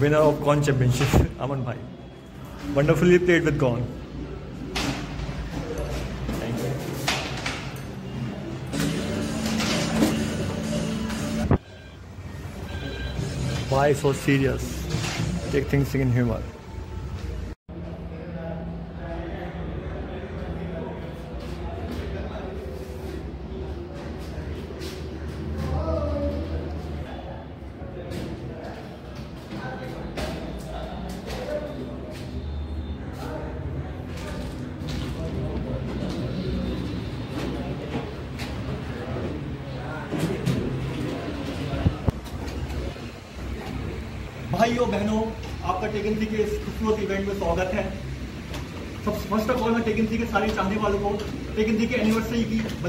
winner of Gone Championship, Aman Bhai. Wonderfully played with Gone. Why so serious? Take things in humor.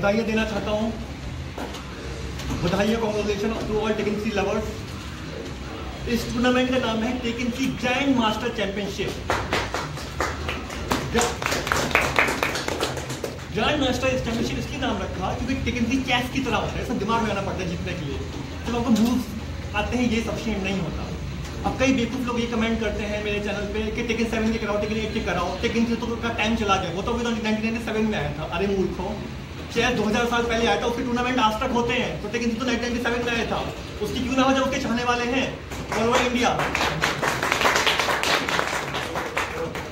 बधाइयाँ देना चाहता हूँ। बधाइयाँ congratulation to all Tekken three lovers इस tournament का नाम है Tekken three grand master championship grand master championship इसलिए नाम रखा क्योंकि टेकन थ्री चैस की तरह होता है ऐसा दिमाग में आना पड़ता है जीतने के लिए। जब आपको मूव आते हैं, ये सफिशियंट नहीं होता। अब कई बेवकूफ़ लोग ये कमेंट करते हैं मेरे चैनल पे कि टेकन सेवन के कराओ टेकन एट के कराओ। टेकन थ्री तो का टाइम चला गया। वो तो नाइनटी सेवन में आया था। अरे मूर्खों। शायद 2000 साल पहले आया था, उसके टूर्नामेंट आज तक होते हैं। तो टेकन तो नाइनटीन नाइनटी में आया था। उसकी क्यों ना हो जब उसके चाहने वाले हैं? ऑल ओवर इंडिया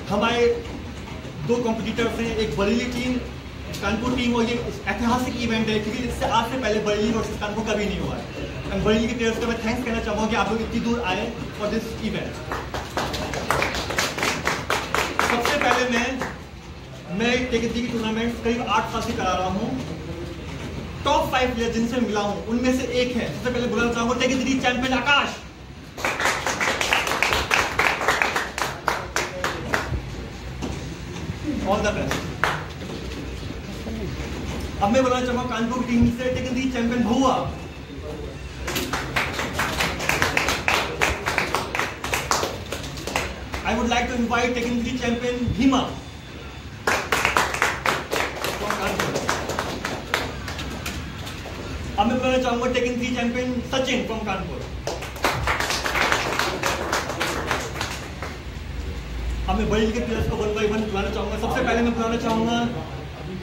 हमारे दो कॉम्पिटिटर्स हैं, एक बरेली टीम कानपुर टीम और ये ऐतिहासिक इवेंट है, क्योंकि इससे आज से पहले बरेली वर्सेस कानपुर कभी नहीं हुआ है। बरेली के प्लेयर्स को मैं थैंक्स कहना चाहूँगा कि आप लोग इतनी दूर आए फॉर दिस इवेंट सबसे पहले मैं मैं टेकन की टूर्नामेंट करीब आठ साल से करा रहा हूँ। टॉप फाइव प्लेयर जिनसे मिला हूँ, उनमें से एक है। सबसे पहले बुलाना चाहूँगा Tekken champion Akash. All the best अब मैं बोलना चाहूँगा, कानपुर टीम से टेकन दी चैंपियन हुआ I would like to invite taking the champion Bhima. अब मैं बोलना चाहूँगा Tekken three champion Sachin from Kanpur अब मैं बड़ी के प्लेयर्स को वन बाई वन बुलाना चाहूँगा सबसे पहले मैं बुलाना चाहूँगा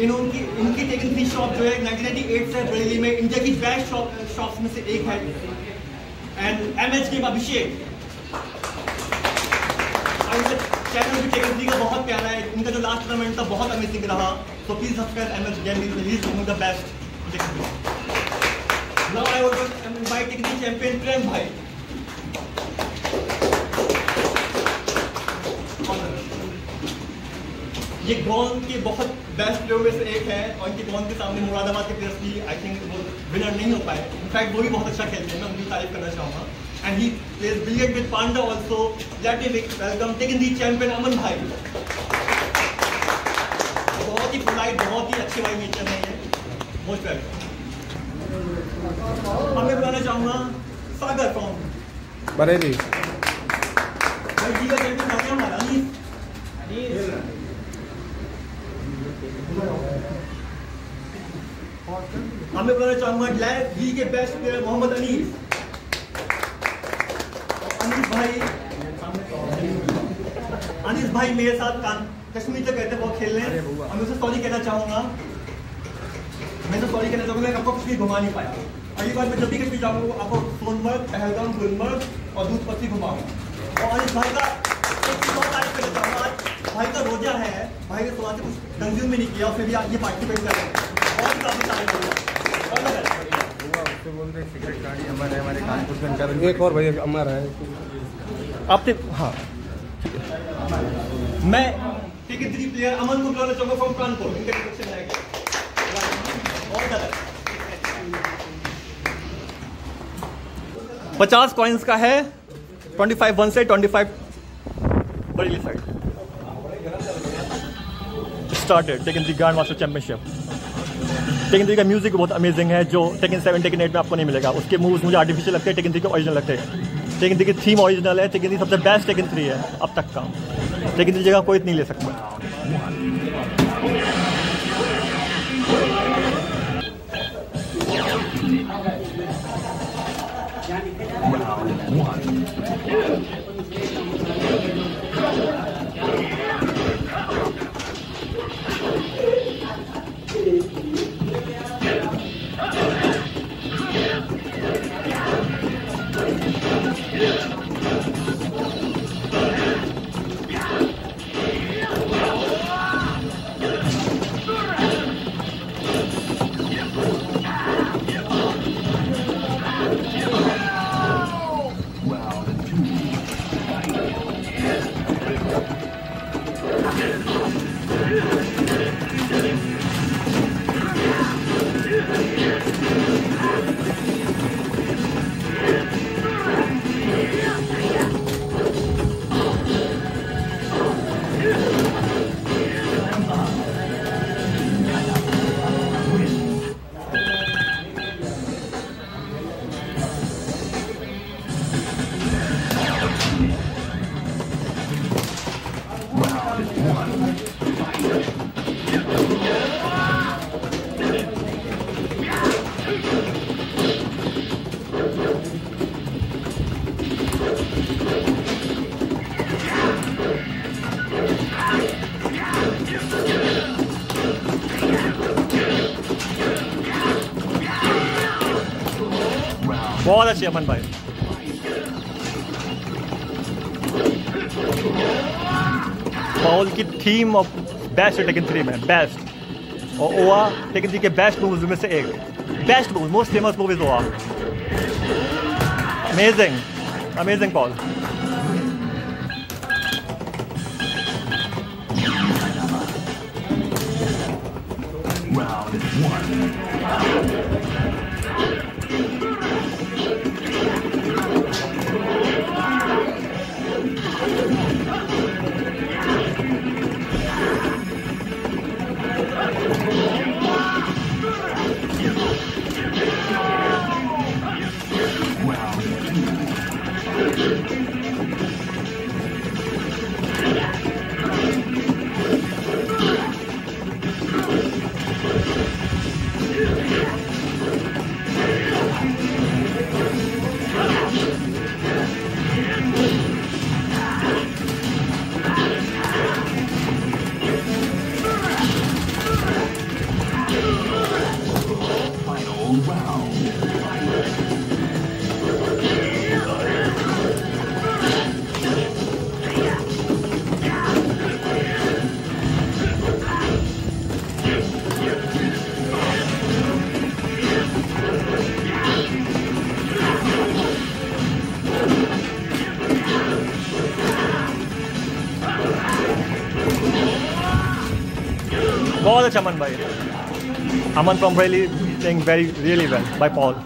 इन उनकी इनकी टेकन थ्री शॉप जो है 1998 से बरेली में इंडिया की बेस्ट शॉप शॉप्स में से एक है and M H game Abhishek channel भी टेकन थ्री का बहुत प्यारा है इनका जो लास्ट टूर्नामेंट था बहुत अमेजिंग रहा so please subscribe M H game is the best Now I would invite the champion Prem भाई ये गॉन के बहुत बेस्ट प्लेयर में से एक है और इनके गॉन के सामने मुरादाबाद के प्लेयर्स भी आई थिंक वो विनर नहीं हो पाए। इनफैक्ट वो भी बहुत अच्छा खेलते हैं, मैं उनकी तारीफ़ करना चाहूँगा। And he plays brilliant with Panda also let me welcome Tekken the champion Aman भाई बहुत ही पोलाइट बहुत ही अच्छे भाई नेचर में है मोस्ट वेलकम अब मैं बुलाना चाहूँगा सागर फ्रॉम बरेली। भाई जी का चैंपियन हमारा अनीस हमें बताना चाहूँगा लैब जी के बेस्ट प्लेयर मोहम्मद अनीस अनीस भाई। अनीस भाई मेरे साथ कान कश्मीर से कहते बहुत खेल रहे हैं। और मैं उसे सॉरी कहना चाहूँगा। मैं तो सॉरी कहना चाहूँगा मैं आपको कश्मीर घुमा नहीं पाया। अगली बार मैं जब भी कश्मीर जाऊँगा आपको सोनमर्ग पहलगाम गुलमर्ग और दूध पत्ती घुमाऊँगा। और अनीस भाई का एक चीज़ और तारीफ़ करना चाहूँगा आज भाई का रोजा है भाई ने सुबह से कुछ कंज्यूम भी नहीं किया फिर भी आज ये पार्टिसिपेट कर रहे हैं। बहुत काफ़ी तारीफ़ और एक और भैया अमर है। आपने हाँ। है। मैं टिकट थ्री प्लेयर अमन को बुलाना चाहूँगा फ्रॉम कानपुर इनका है बहुत ज़्यादा पचास कॉइन्स का है। ट्वेंटी फाइव वन से twenty five side started Tekken the grand master championship Tekken three का म्यूज़िक बहुत अमेजिंग है, जो टेकन सेवन टेकन एट में आपको नहीं मिलेगा। उसके मूव्स मुझे आर्टिफिशियल लगते हैं टेकन थ्री के ओरिजिनल लगते हैं। टेकन थ्री की थीम ओरिजिनल है टेकन थ्री सबसे बेस्ट टेकन थ्री है, अब तक का। टेकन थ्री जगह कोई नहीं ले सकता। बहुत अच्छी अमन भाई। पॉल की theme of best Tekken three में बेस्ट और ओवा टेकन थ्री के बेस्ट मूवीज़ में से एक। Best movie most famous movies ओवा amazing amazing Paul Aman Chaman. Aman from Braili playing very really well by Paul.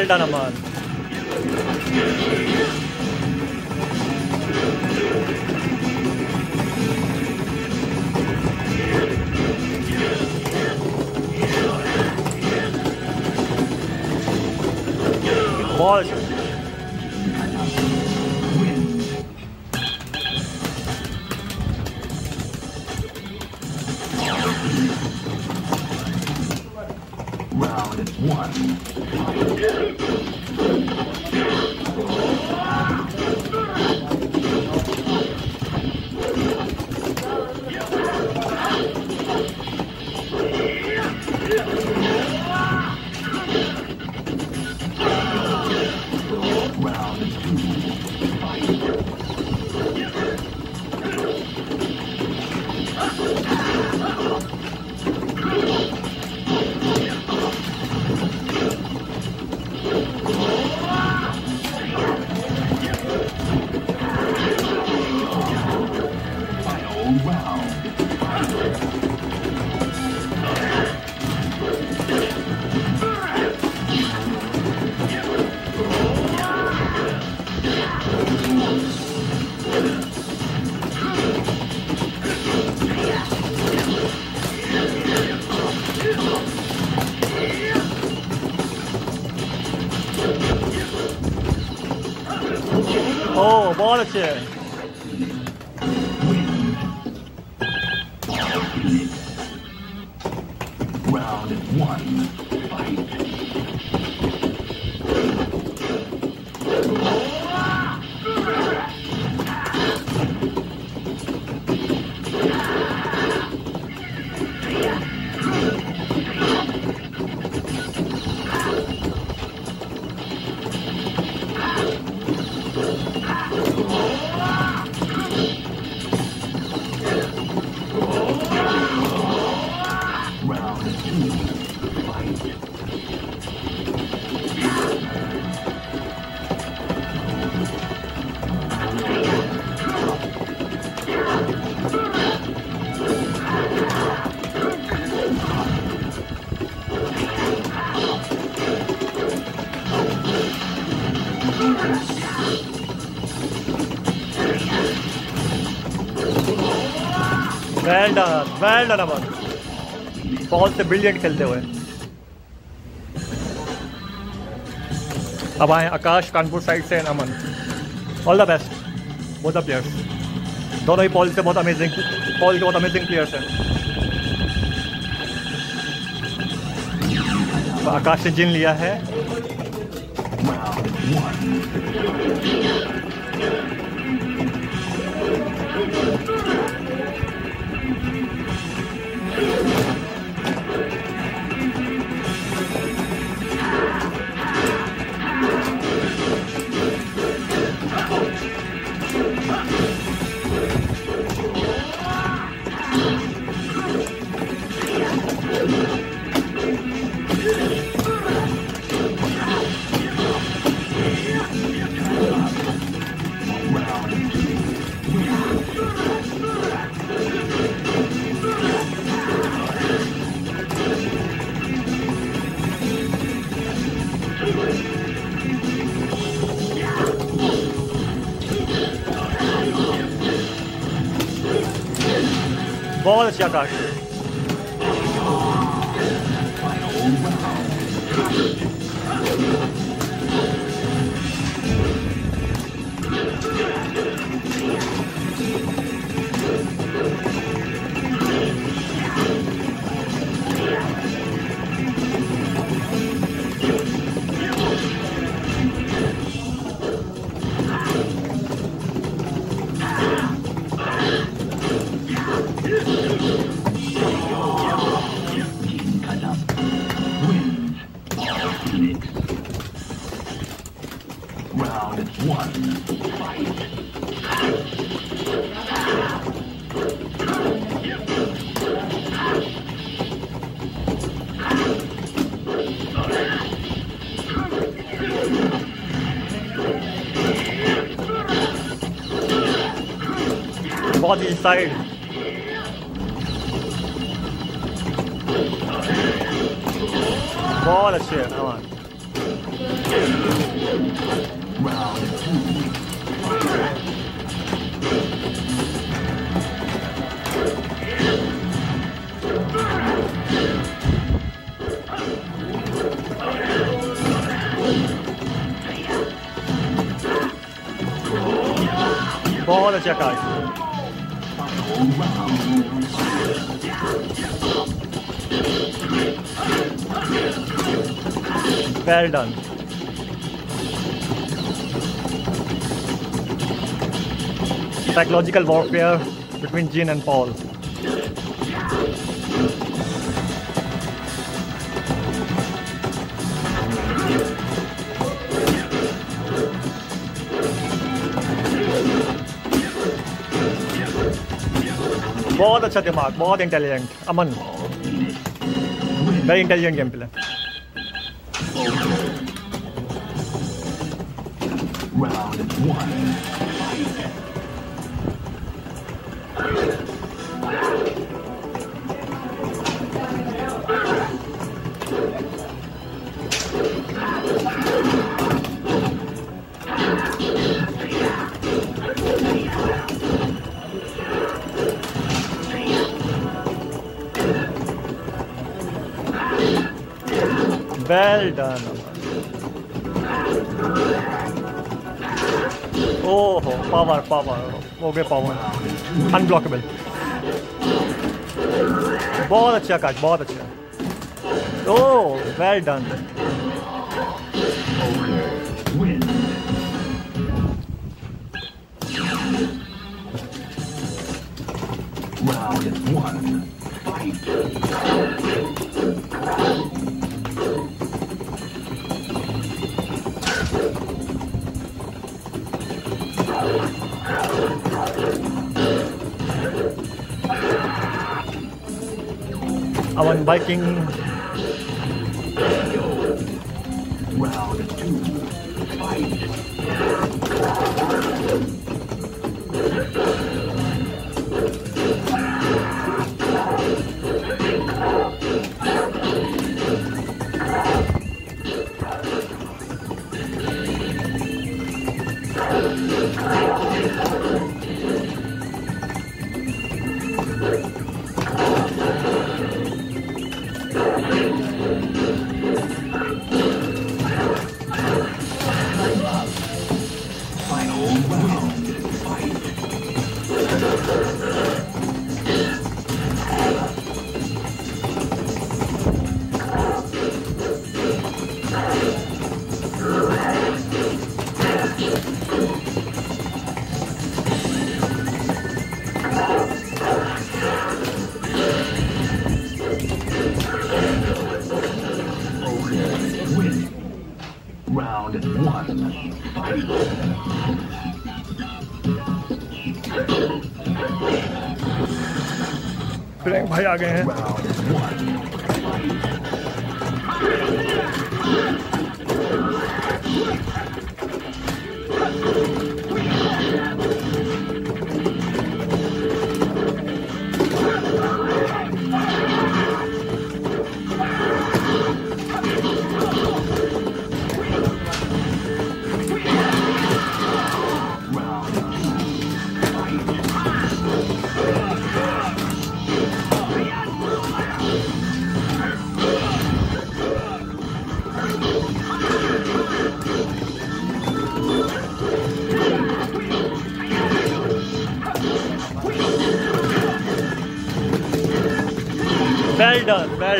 Well done, बहुत अच्छे well done well done Aman बहुत से ब्रिलियंट खेलते हुए। अब आए आकाश, कानपुर साइड से अमन। ऑल द बेस्ट बहुत प्लेयर्स दोनों ही पॉल से बहुत अमेजिंग पॉल के बहुत अमेजिंग प्लेयर्स हैं। आकाश ने जिन लिया है। बहुत अच्छी आकाश बहुत इंसाइड बहुत अच्छे है अमन Round two. बहुत अच्छे Akash well done psychological warfare between Jin and Paul. बहुत अच्छा दिमाग, बहुत intelligent Aman very intelligent game play Well done. ओहो पावर पावर हो गए पावर अनब्लॉकेबल बहुत अच्छा काट बहुत अच्छा। ओह वेल डन Viking भाई आ गए हैं।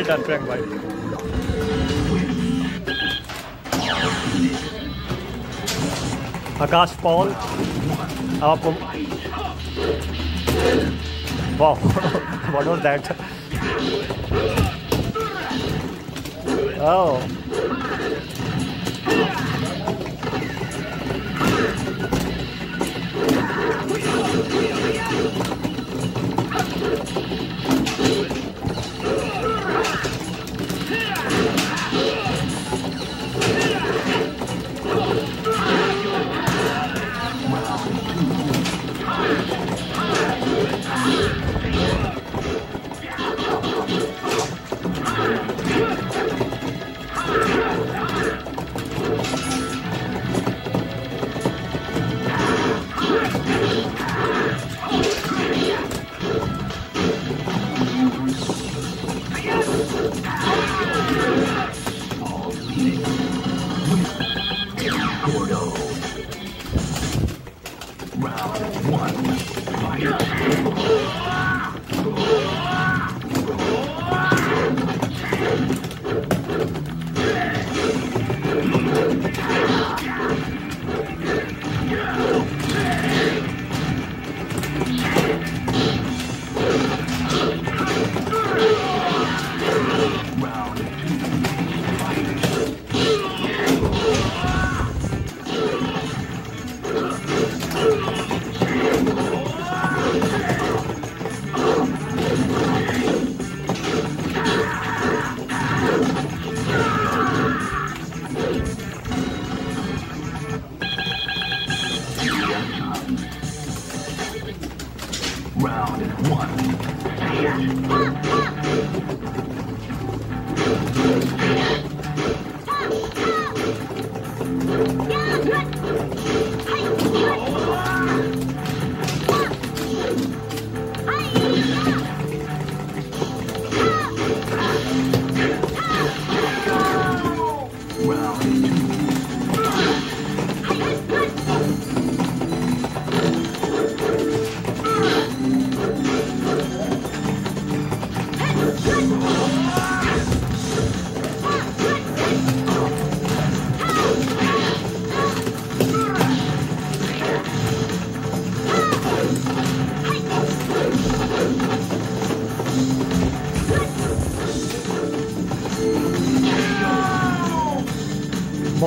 डन वेल डन प्रियंक भाई आकाश पॉल अब आपको वाह व्हाट वाज दैट ओह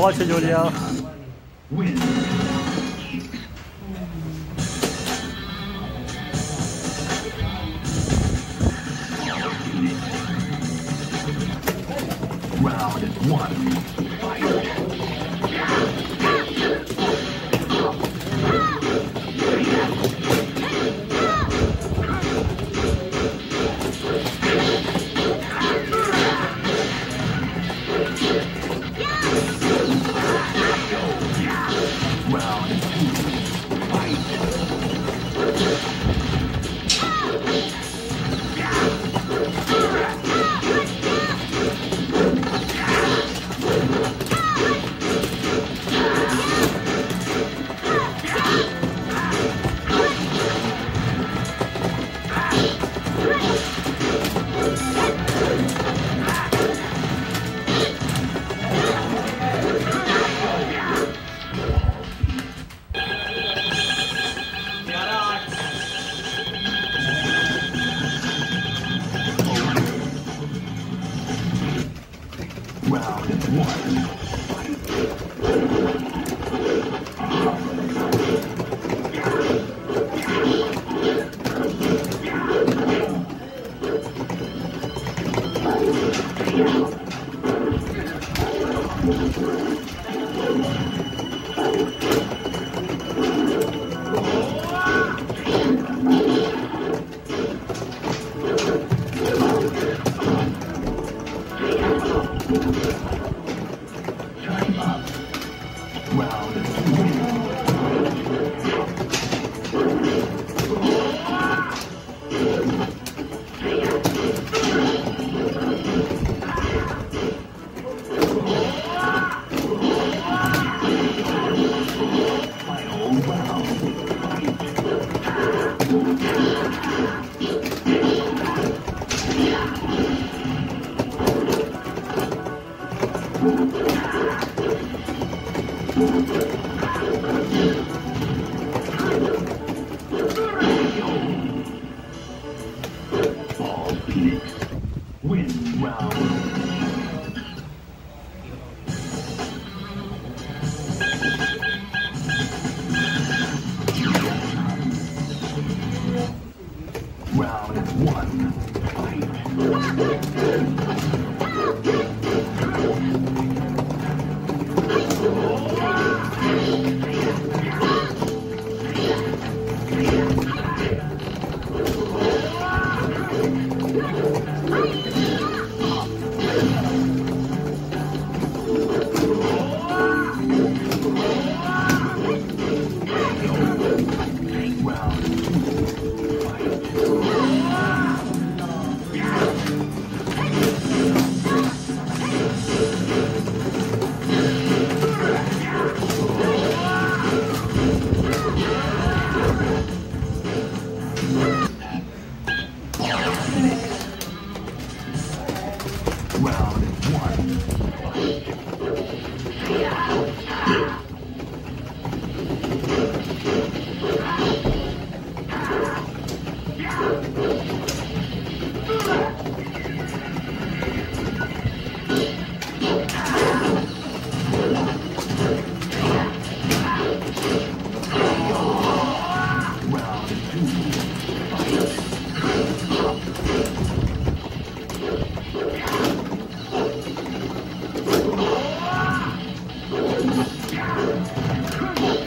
बहुत से जोड़िया Win. Come on.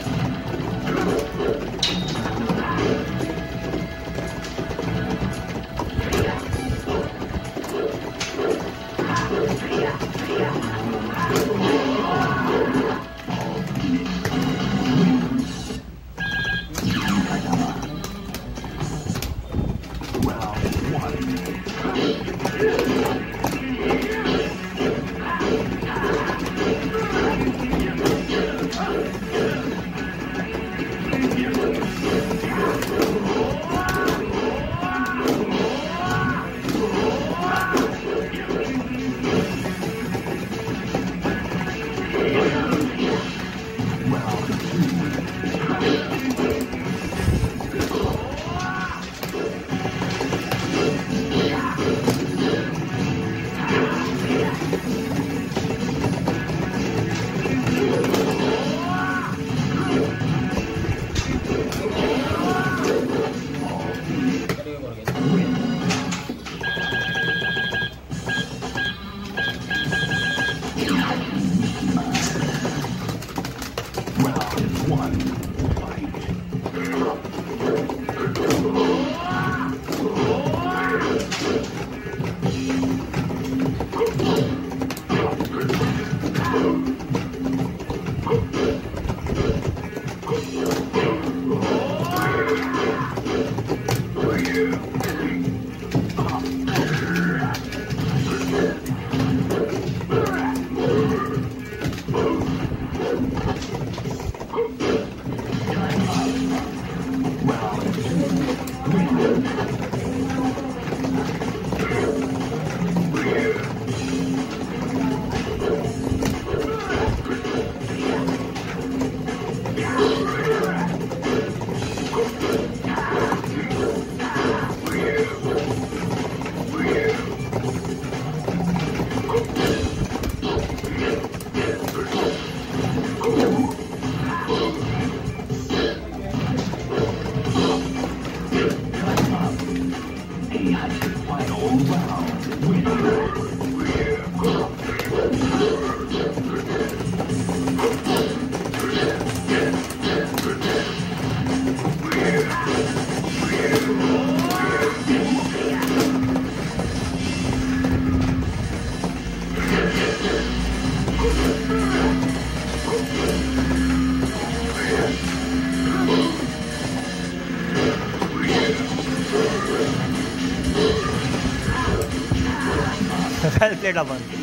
Well played,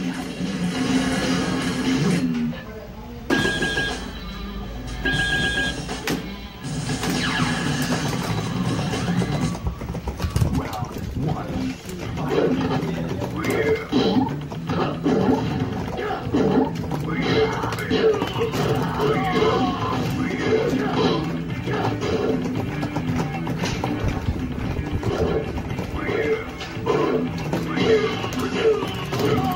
Two.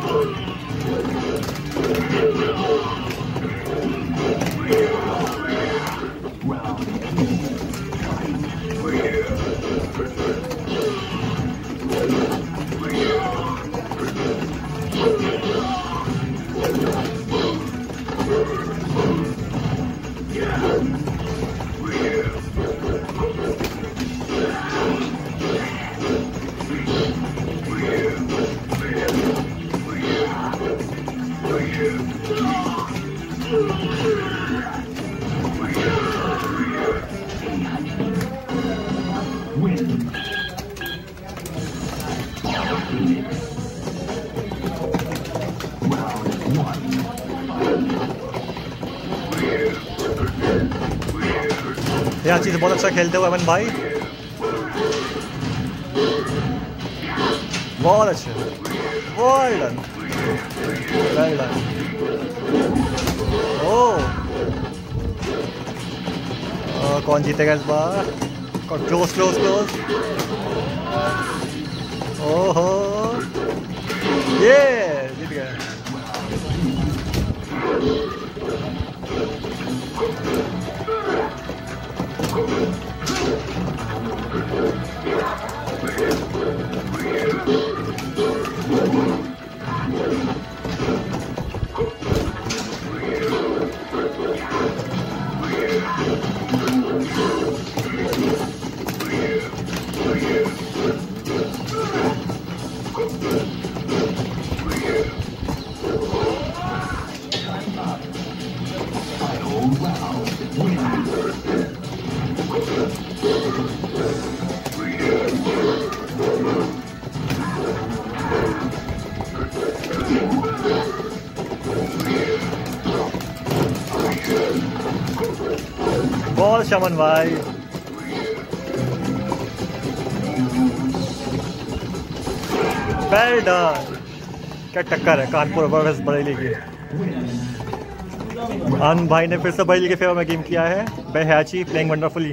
चीज़ बहुत अच्छा खेलते हुए अमन भाई। बहुत अच्छे। Well done. Well done. ओ। कौन जीतेगा इस बार? Close close close. ओहो। ये। शमन भाई वेल क्या टक्कर है? कानपुर वर्सेस बरेली की। आनंद भाई ने फिर से बरेली के फेवर में गेम किया है। बेहयाची प्लेइंग वंडरफुली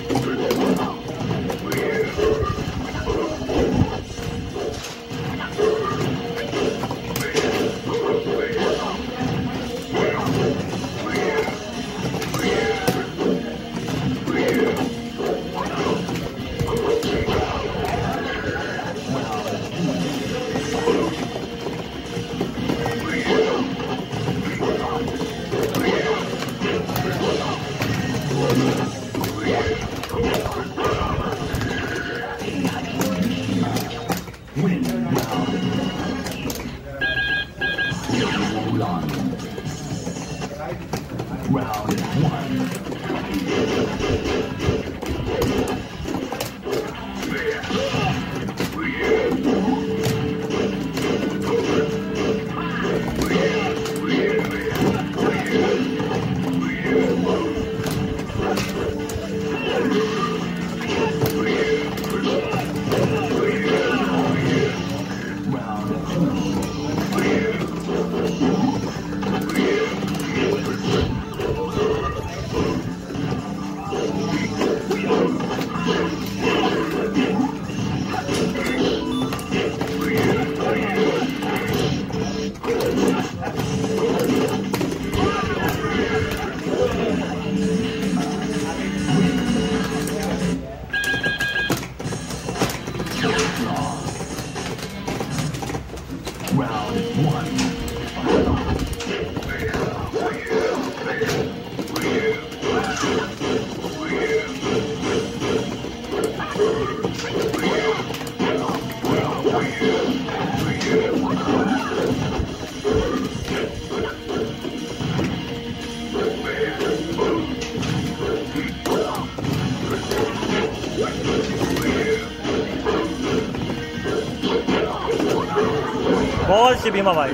बहुत अच्छी भीमा भाई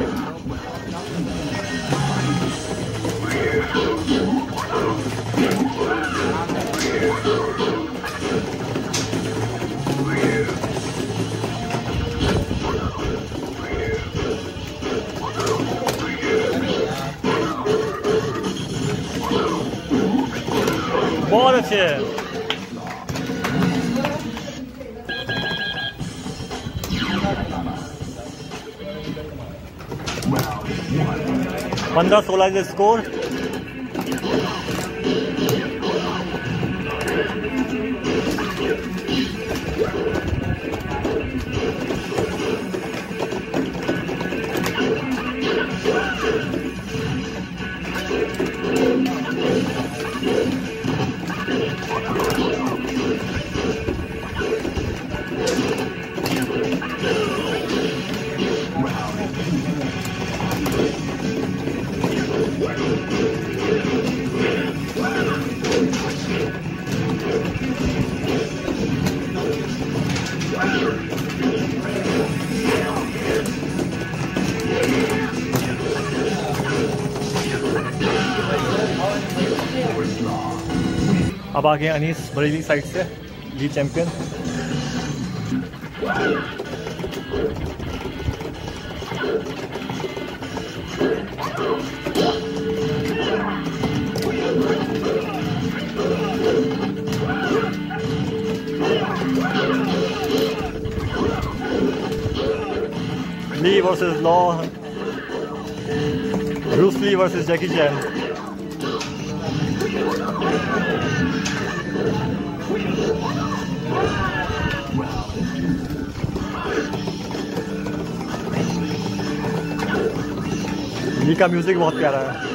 बहुत पंद्रह सोलह के स्कोर अब आ गए अनीस बरेली साइड से league champion Lee versus Law. Bruce Lee versus Jackie Chan. Lee का म्यूज़िक बहुत प्यारा है।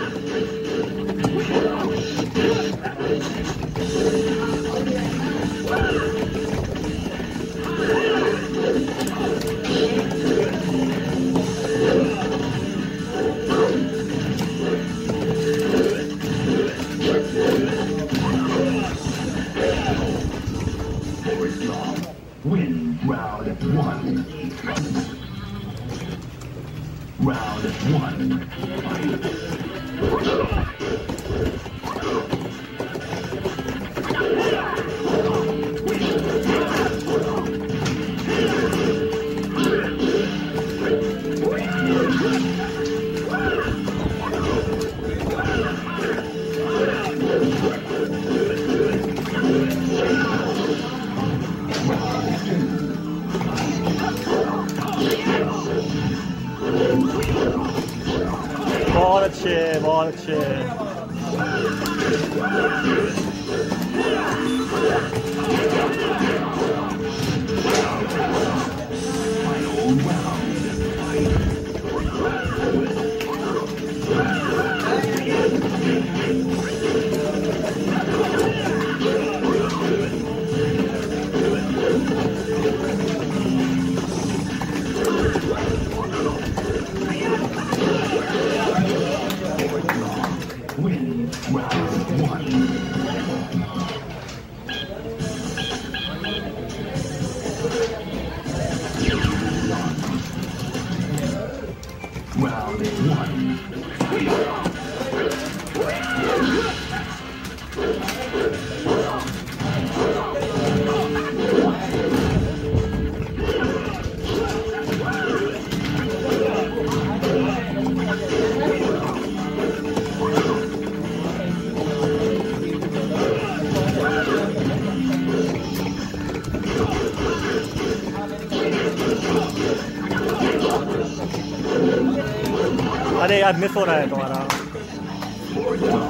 मिस हो रहा है तुम्हारा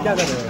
क्या कर रहे हो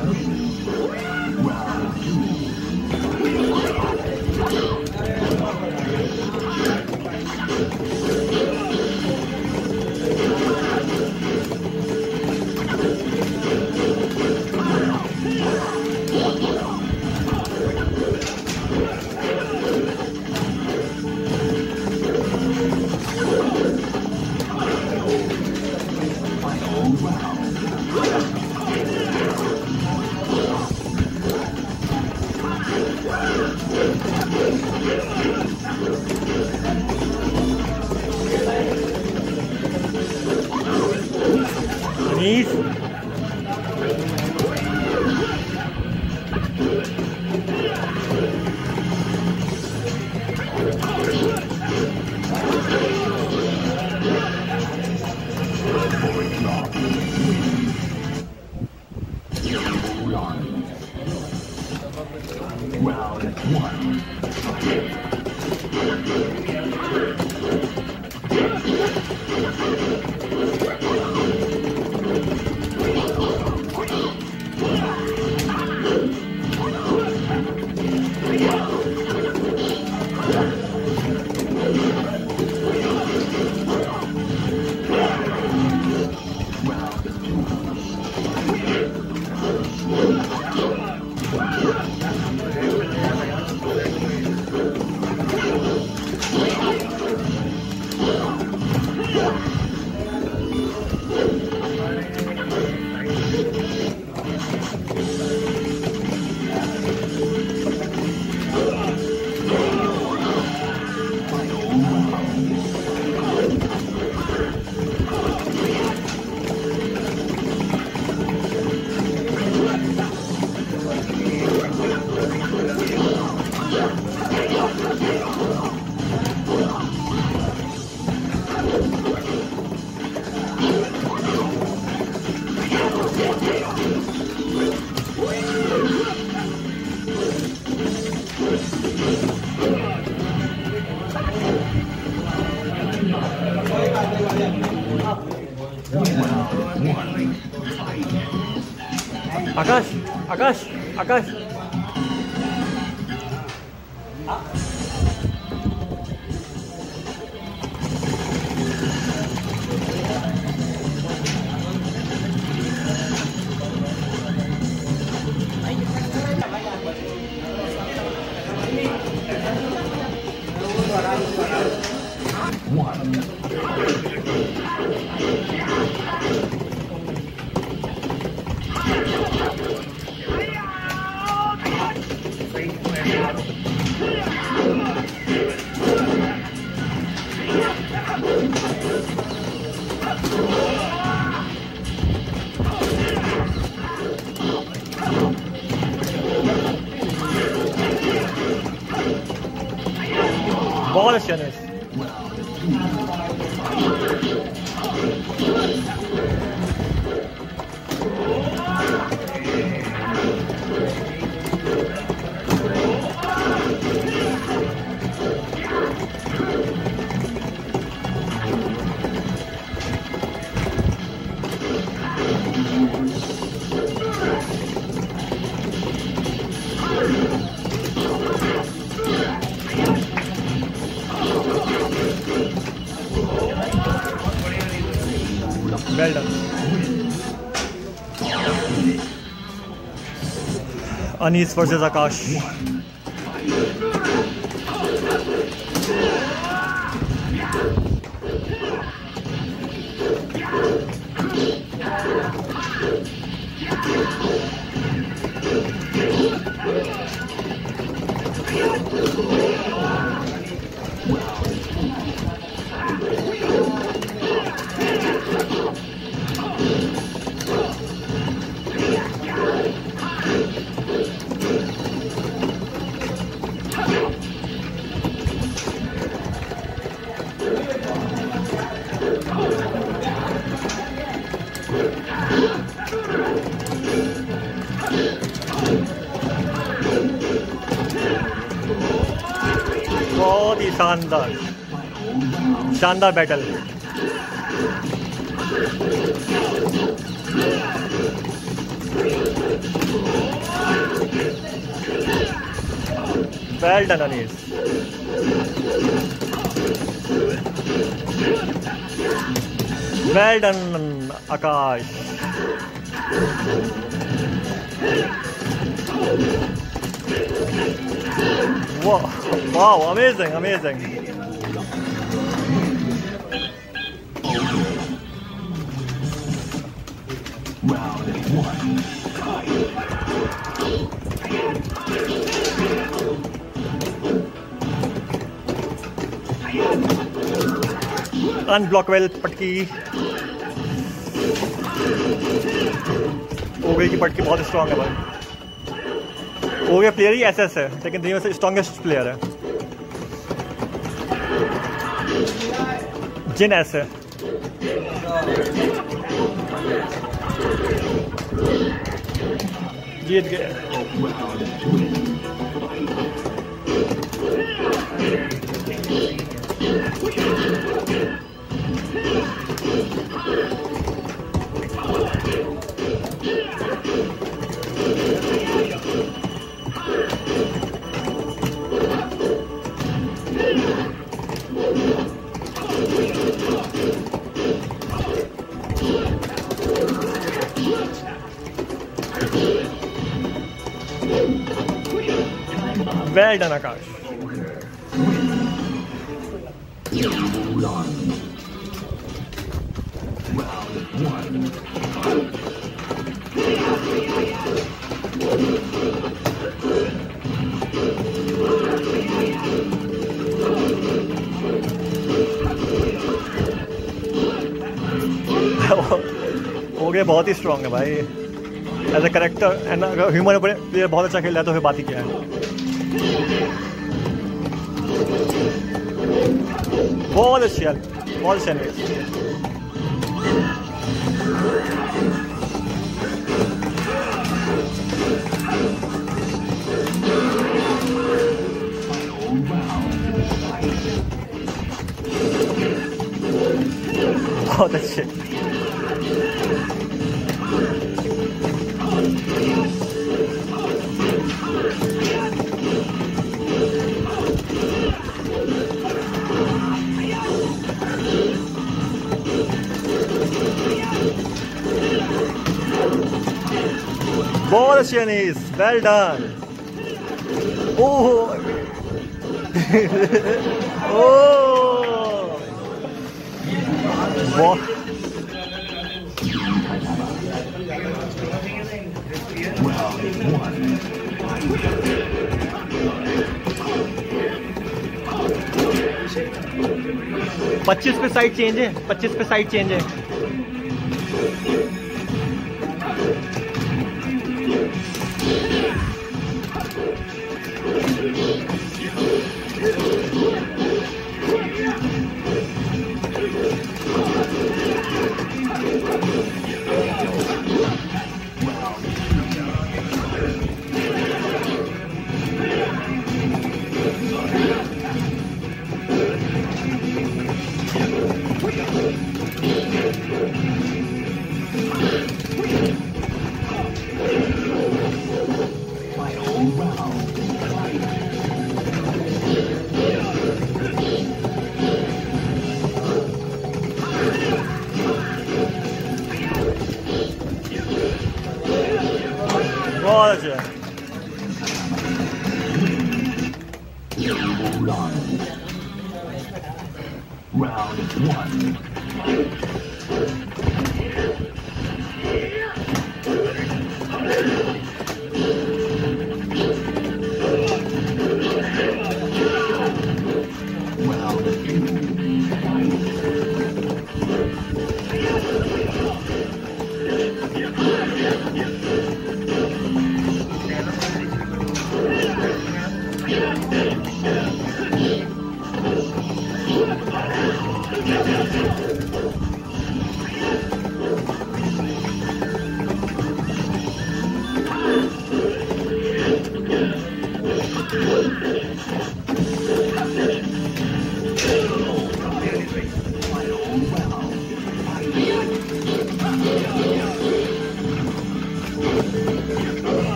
Anees versus Akash the battle. Well done, Anis. Well done, Akash. Wow, wow, amazing, amazing. Unblockable पटकी। ओगे की पटकी बहुत स्ट्रांग है भाई। ओगे प्लेयर ही एस है, लेकिन दुनिया से स्ट्रॉन्गेस्ट प्लेयर है। जिन एस है। जीत गए डन आकाश हो गया बहुत ही स्ट्रांग है भाई. एज अ करेक्टर एंड अगर ह्यूमन प्लेयर बहुत अच्छा खेल रहा है तो फिर बात ही क्या है. बहुत अच्छी यार बहुत अच्छा नहीं बहुत अच्छे बहुत अच्छी Anees well done oh one. पच्चीस पे साइड चेंज है, पच्चीस पे साइड चेंज है।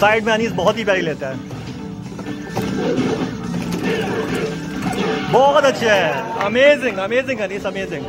साइड में अनीस बहुत ही प्यारी लेता है। बहुत अच्छा है। अमेजिंग अमेजिंग अनीस अमेजिंग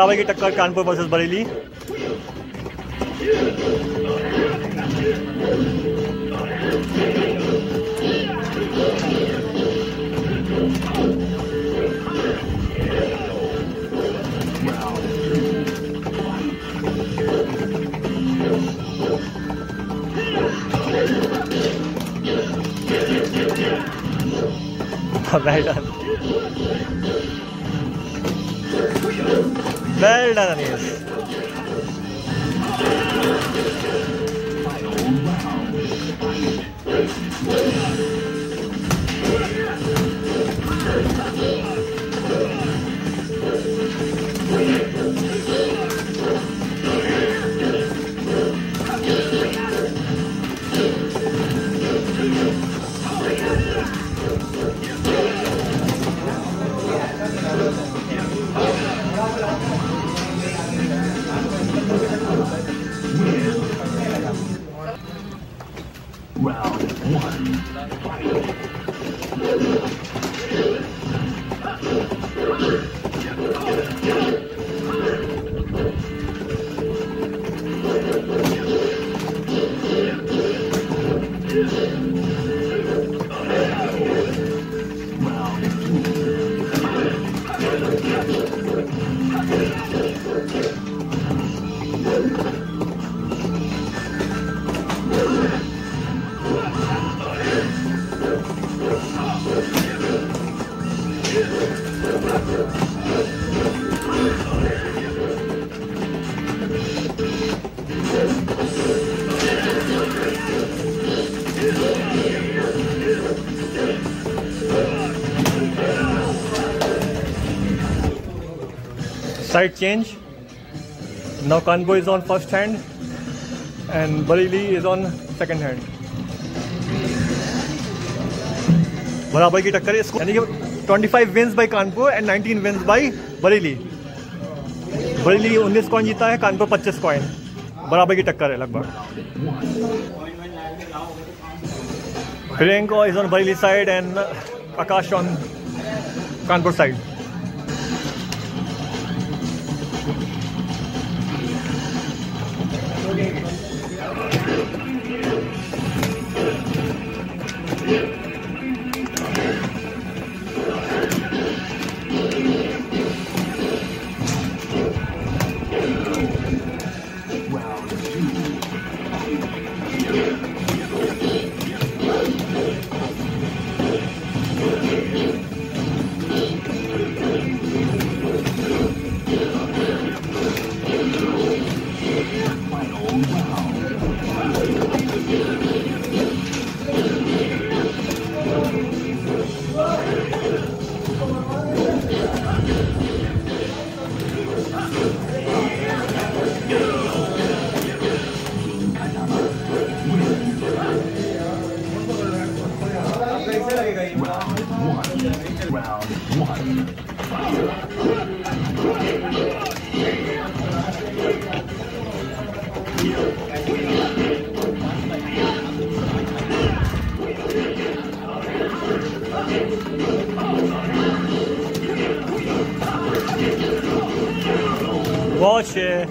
बराबर की टक्कर Kanpur versus Bareilly. Side change. Now Kanpur is on first hand and Bareilly is on second hand. बराबर की टक्कर इसको यानी कि 25 wins by Kanpur and 19 wins by Bareilly Bareilly 19 coin जीता है कानपुर 25 कॉइन बराबर की टक्कर है लगभग Priyanka is on Bareilly side and Akash on Kanpur side się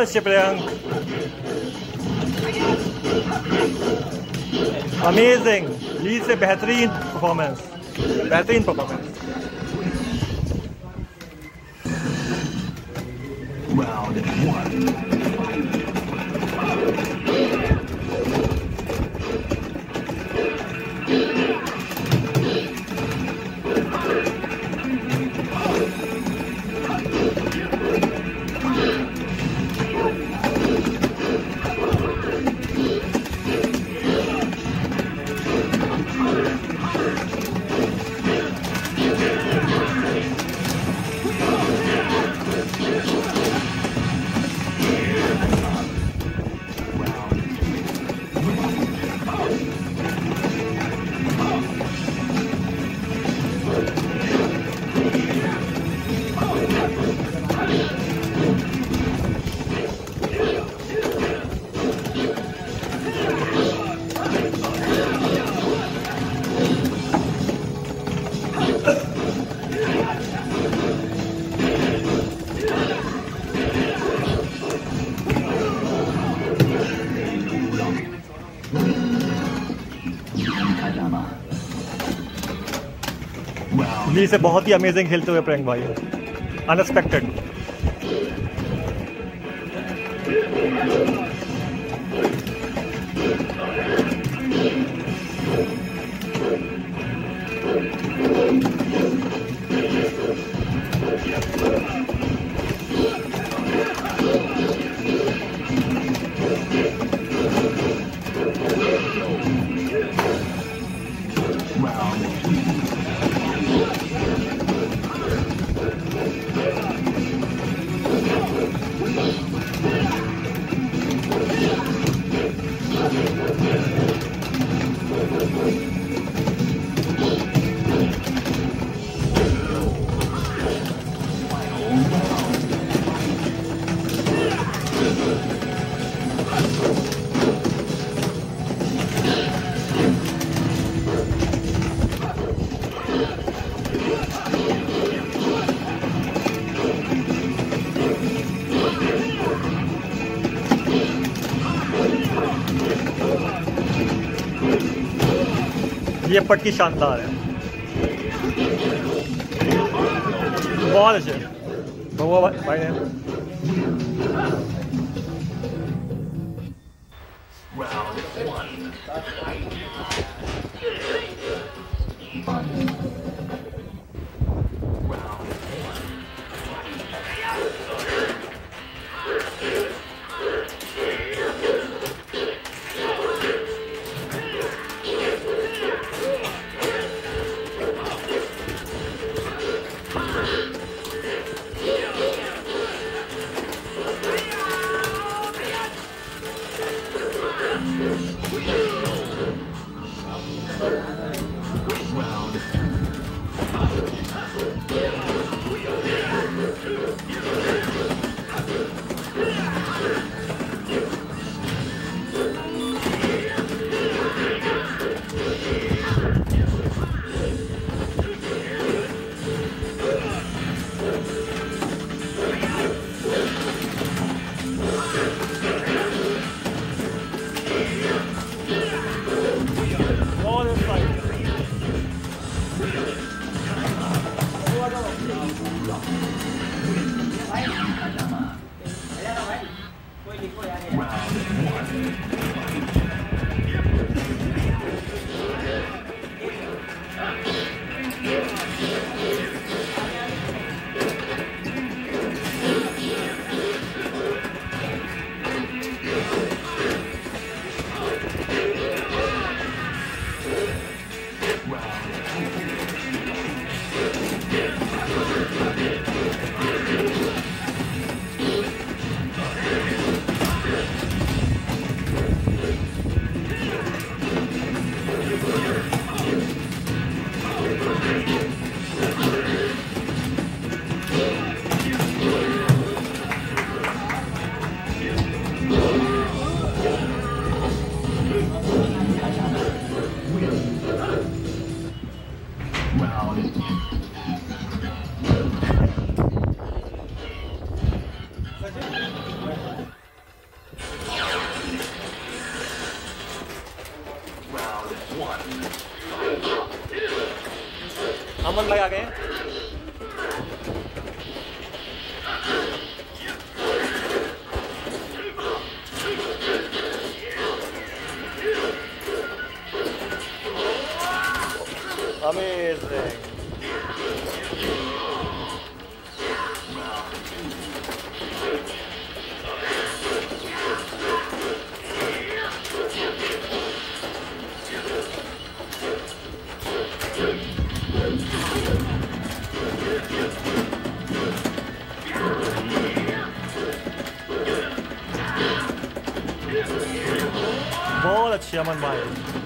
बहुत प्रियंक अमेजिंग लीड से बेहतरीन परफॉर्मेंस बेहतरीन परफॉर्मेंस ली से बहुत ही अमेजिंग खेलते हुए प्रियंक भाई अनएक्सपेक्टेड ये पट्टी शानदार है बहुत अच्छे भाई भाई ने अमन भाई आ गए हैं Amazing. बहुत अच्छी अमन भाई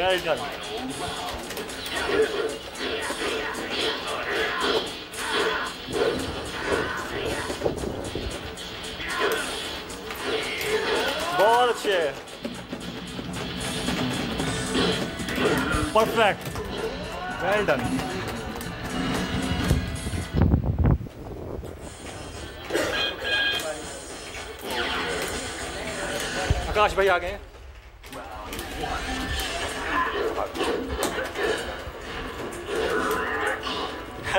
Well done. Perfect well done Akash भाई आ गए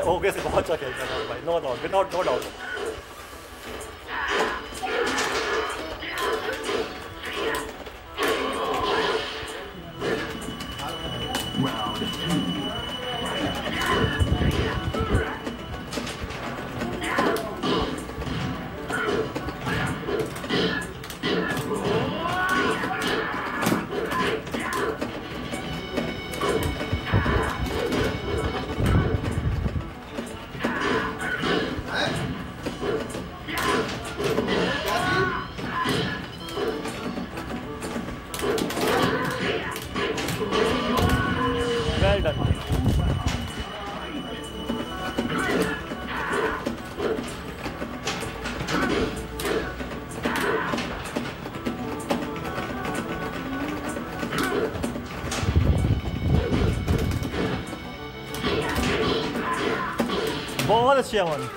ओके से बहुत अच्छा खेलता है। भाई no doubt without no doubt बहुत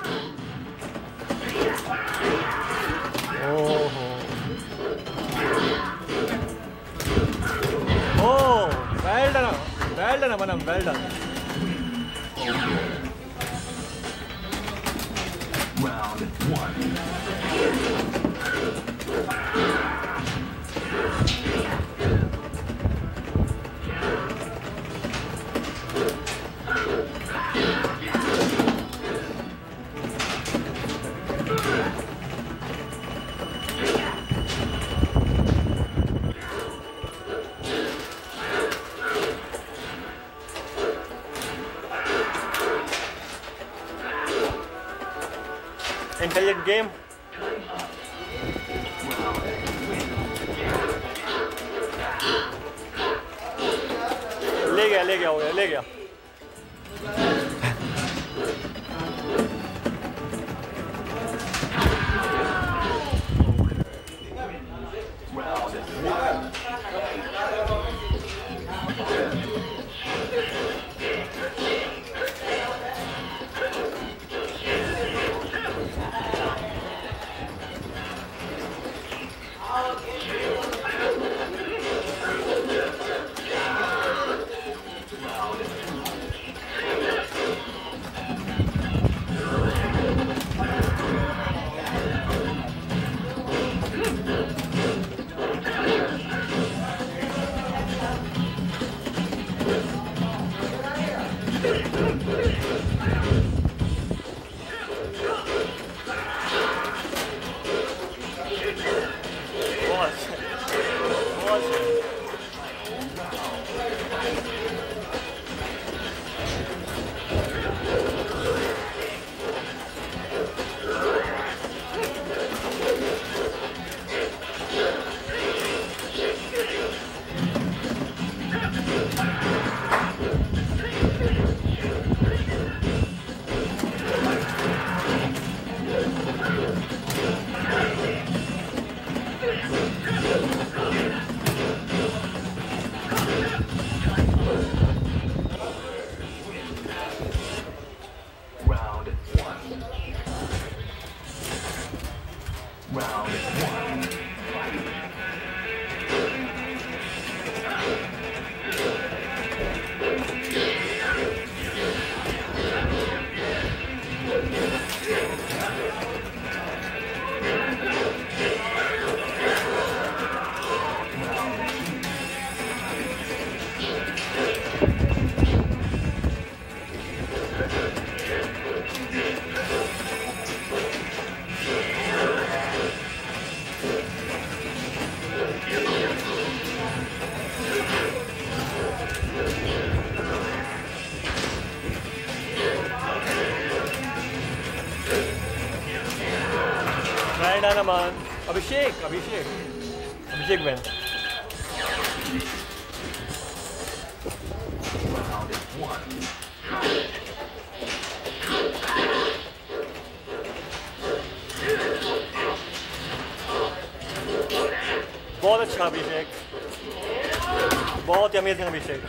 मान अभिषेक अभिषेक अभिषेक बहन बहुत अच्छा अभिषेक। बहुत ही amazing Abhishek.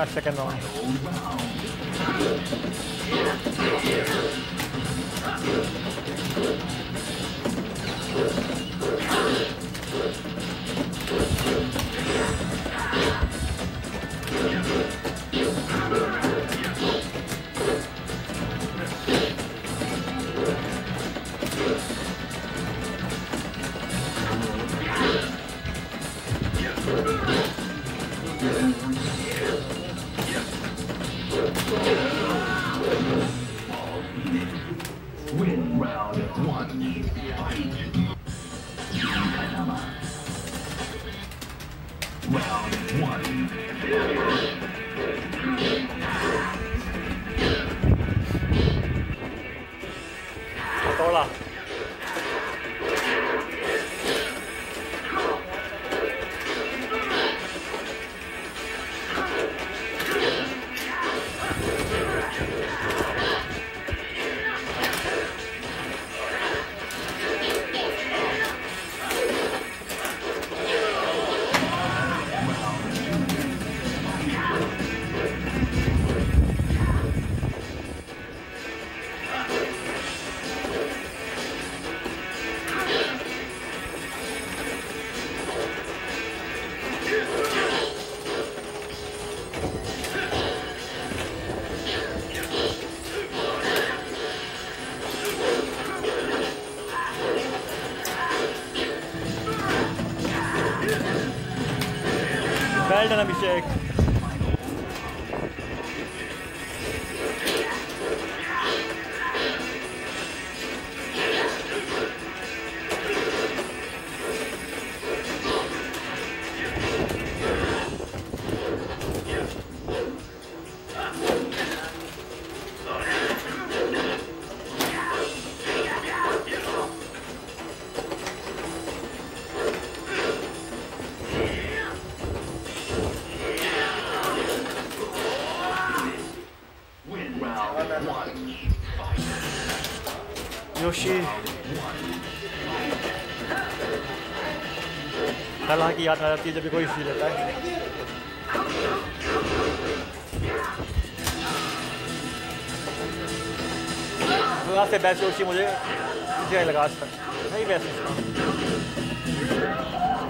got second round. Well done की याद आ जाती है जब भी कोई फील होता है। से बेस्ट उसी मुझे जय लगा आज तक। नहीं बेस्ट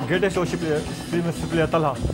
ग्रेटेस्ट सोशी प्लेयर प्लेयर तलहा।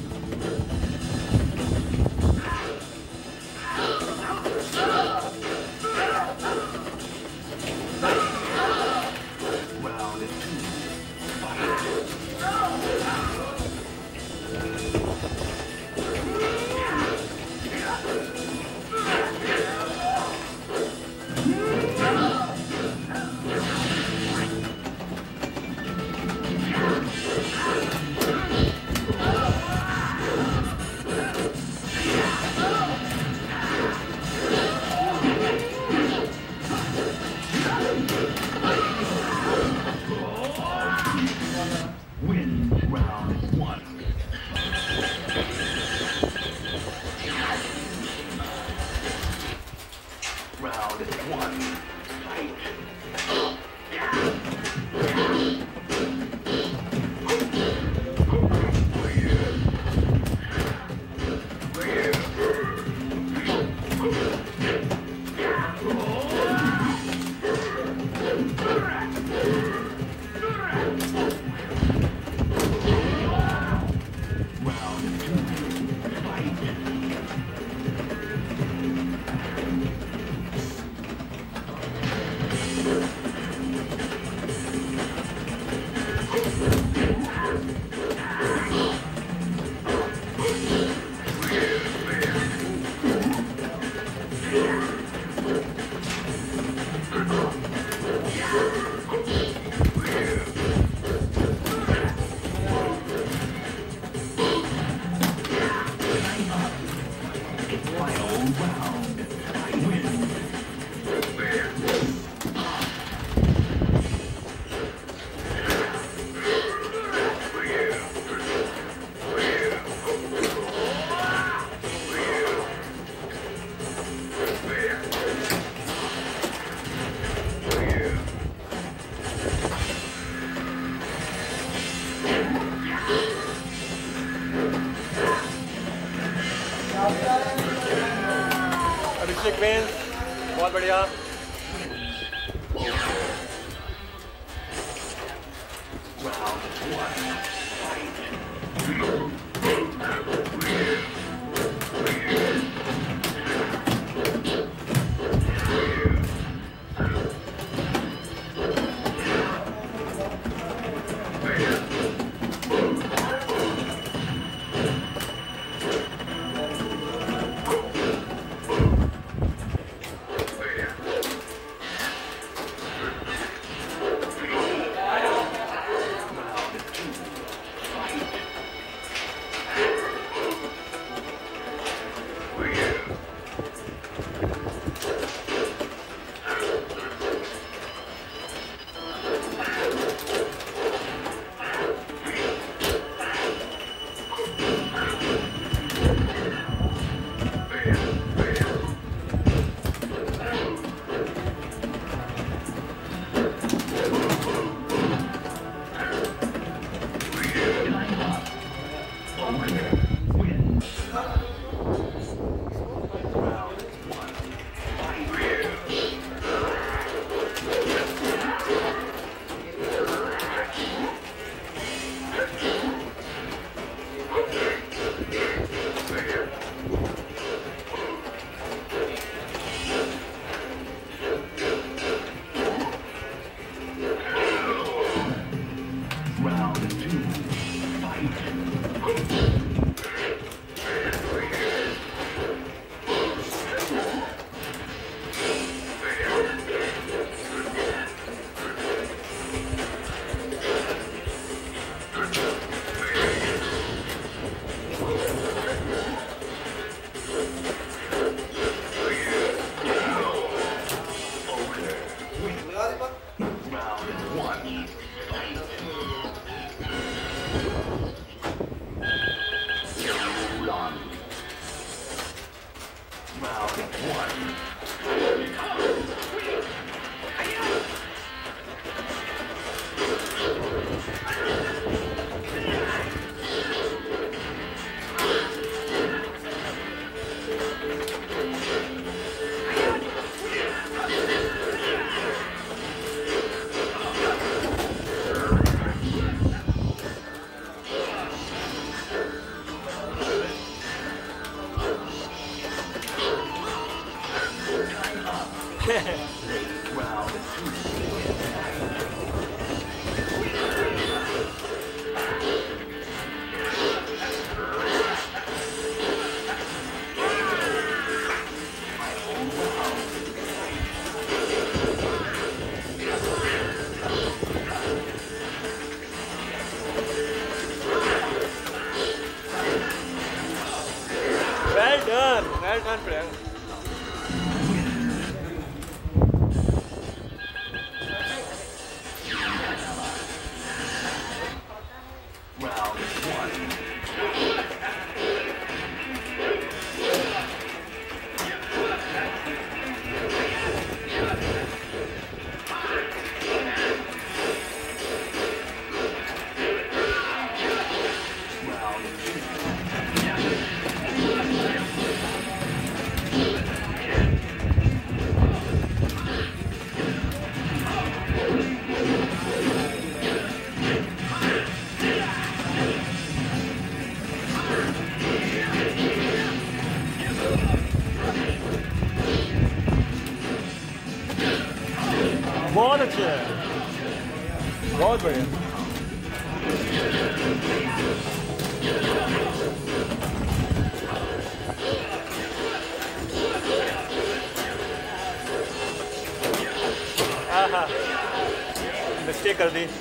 Jacques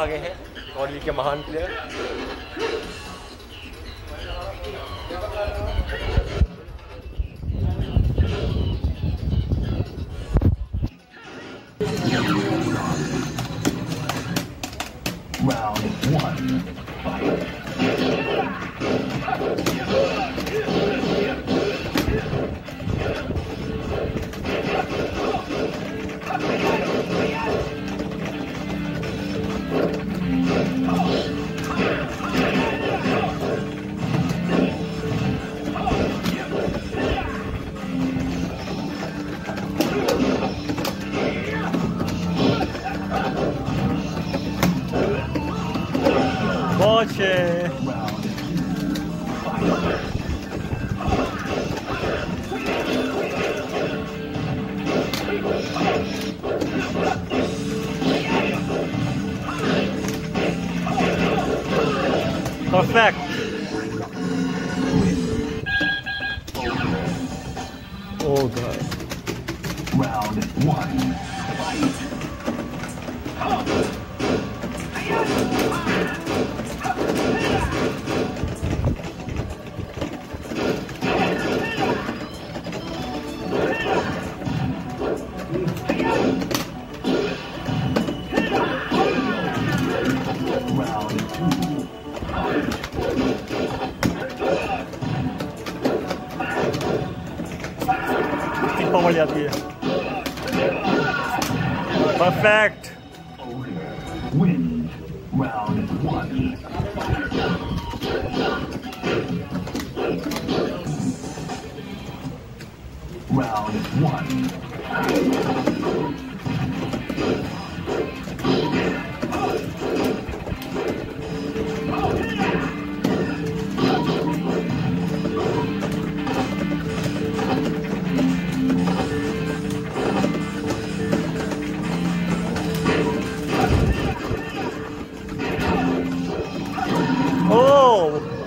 आगे हैं। कॉर्नविल के महान player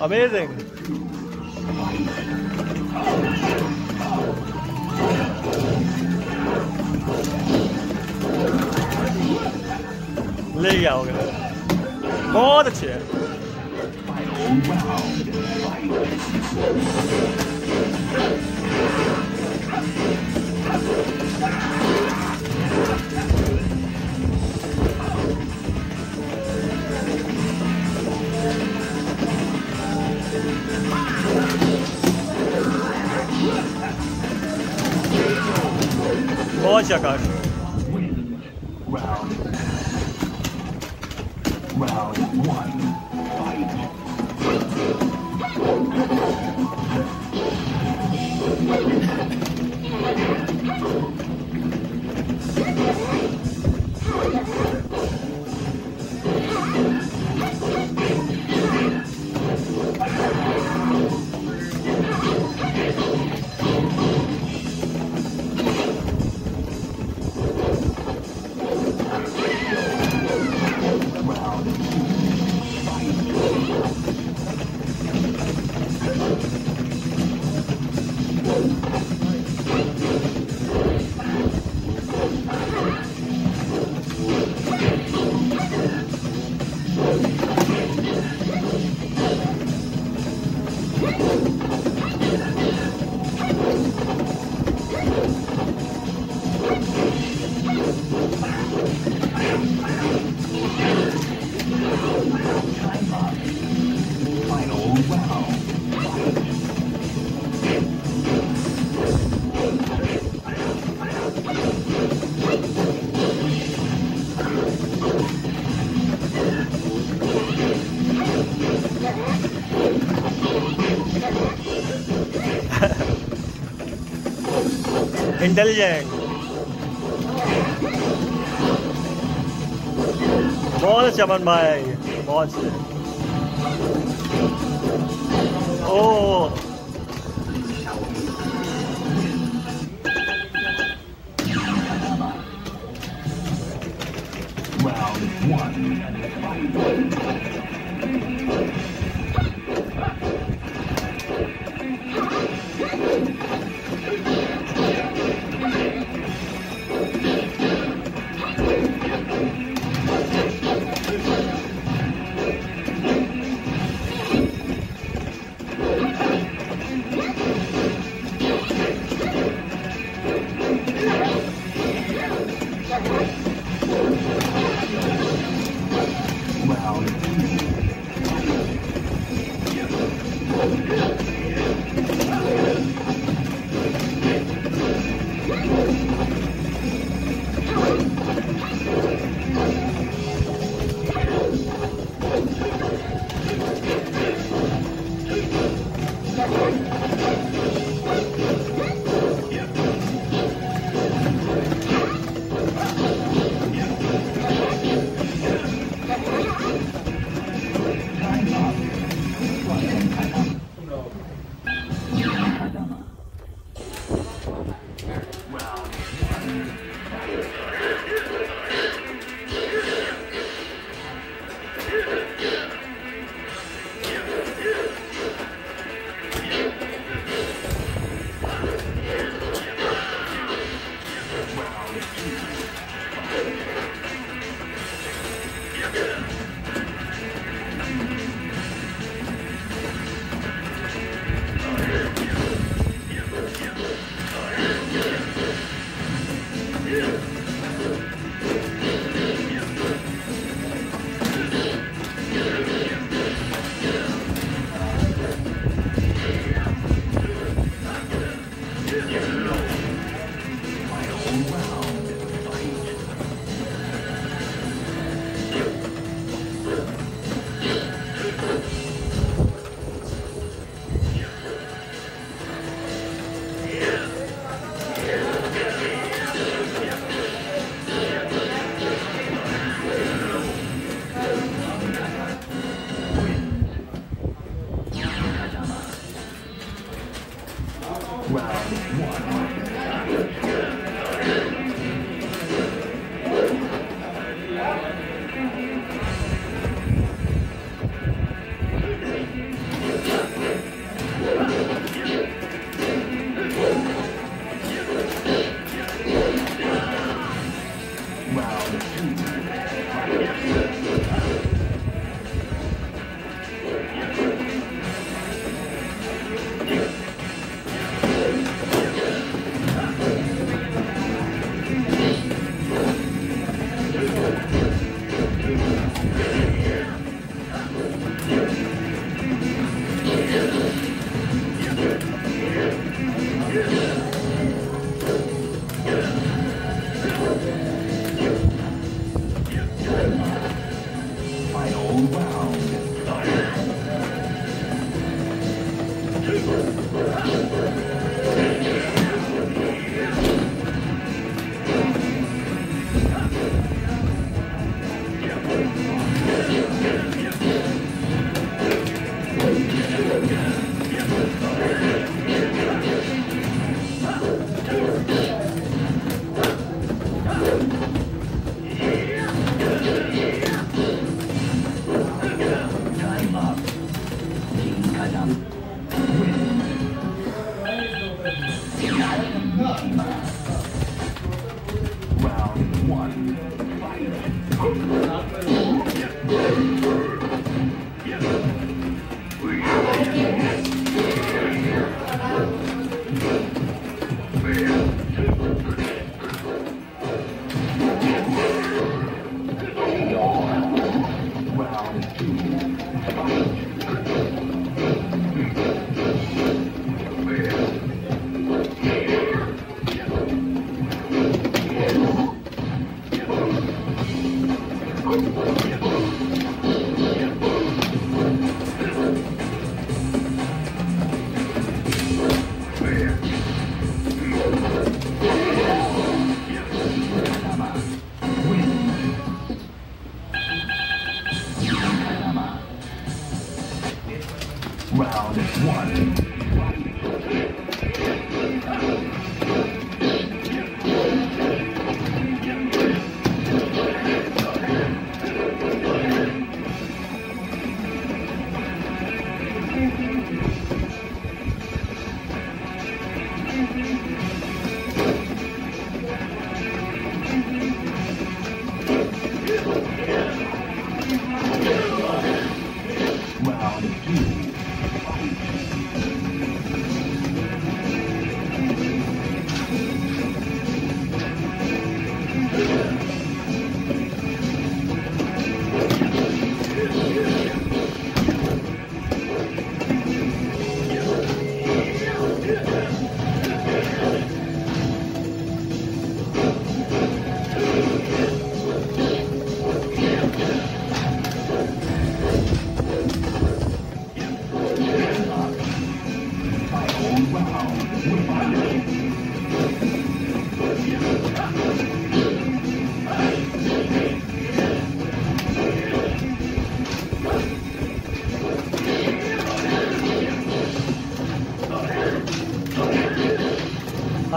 Amazing. Jack Eichel. Intelligent बहुत अच्छा बन पाया ये बहुत अच्छा। ओ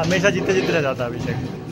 हमेशा जीते जीते रह जाता है अभिषेक।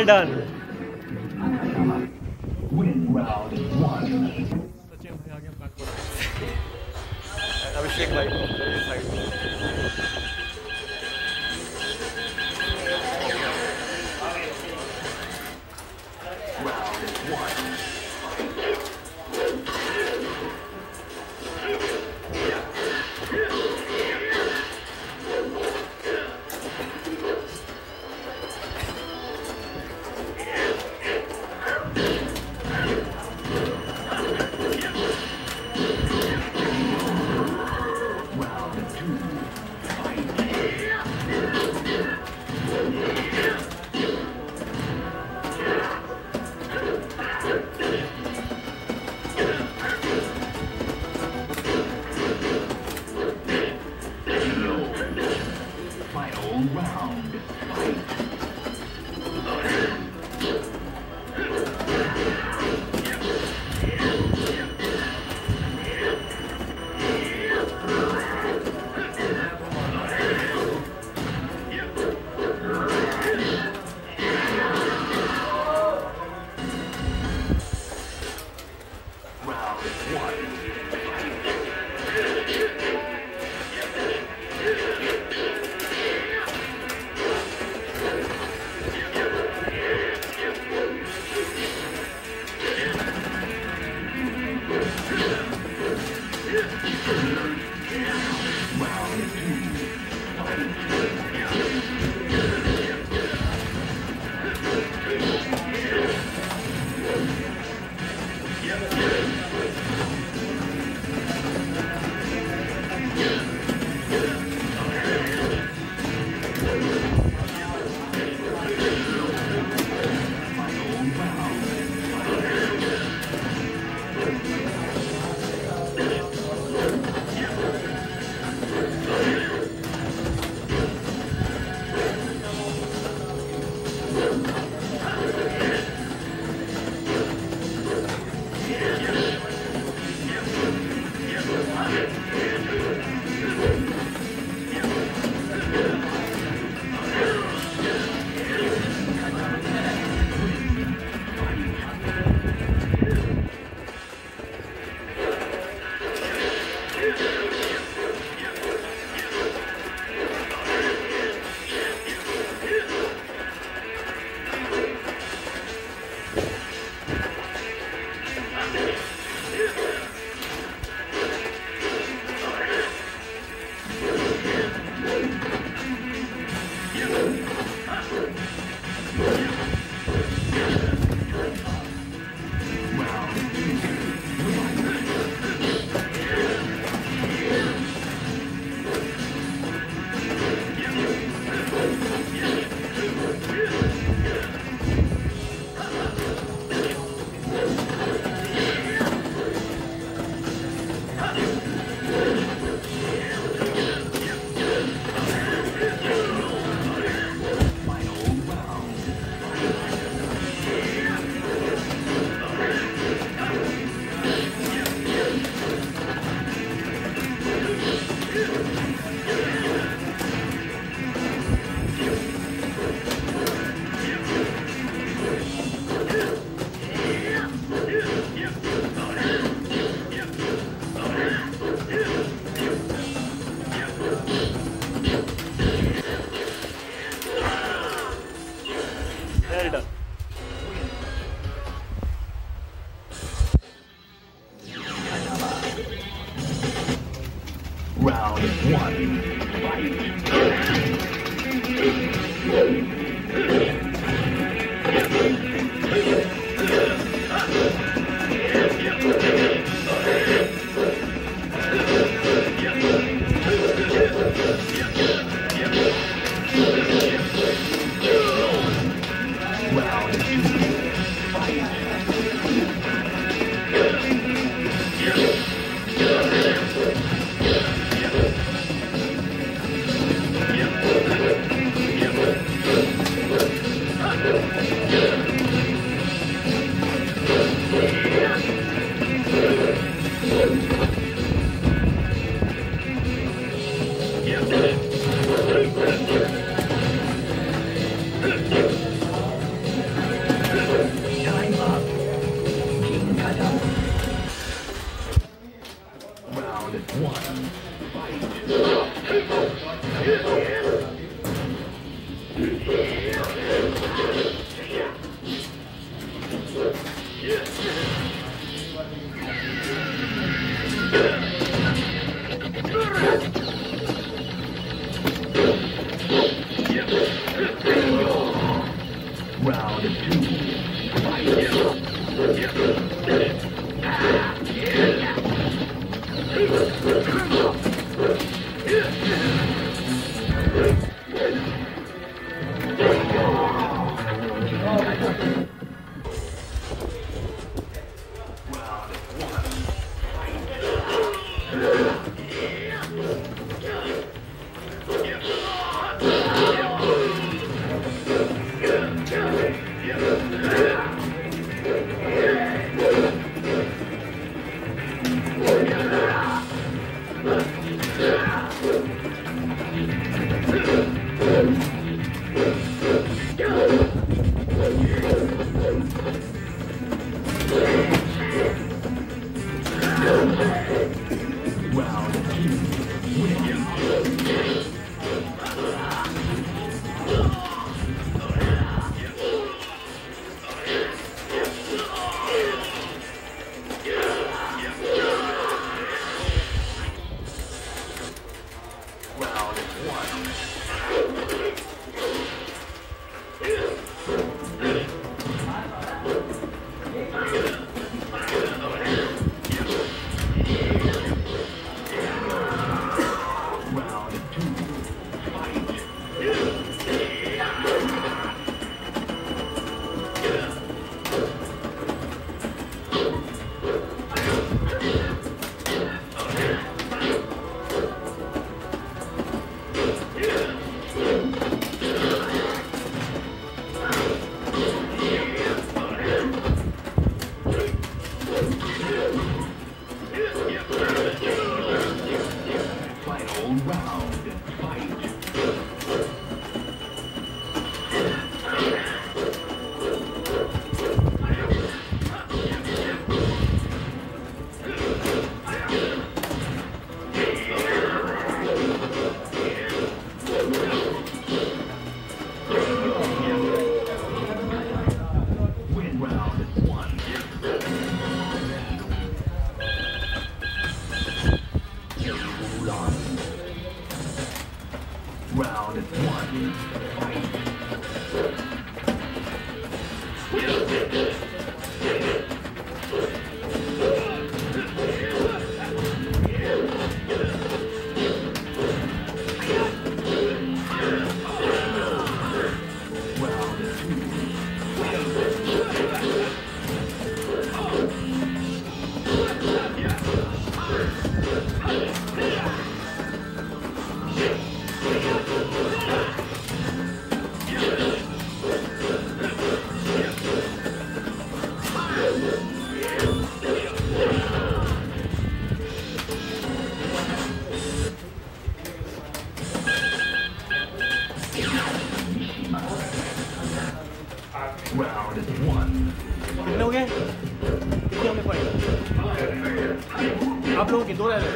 Well done Yeah. आप लोगों के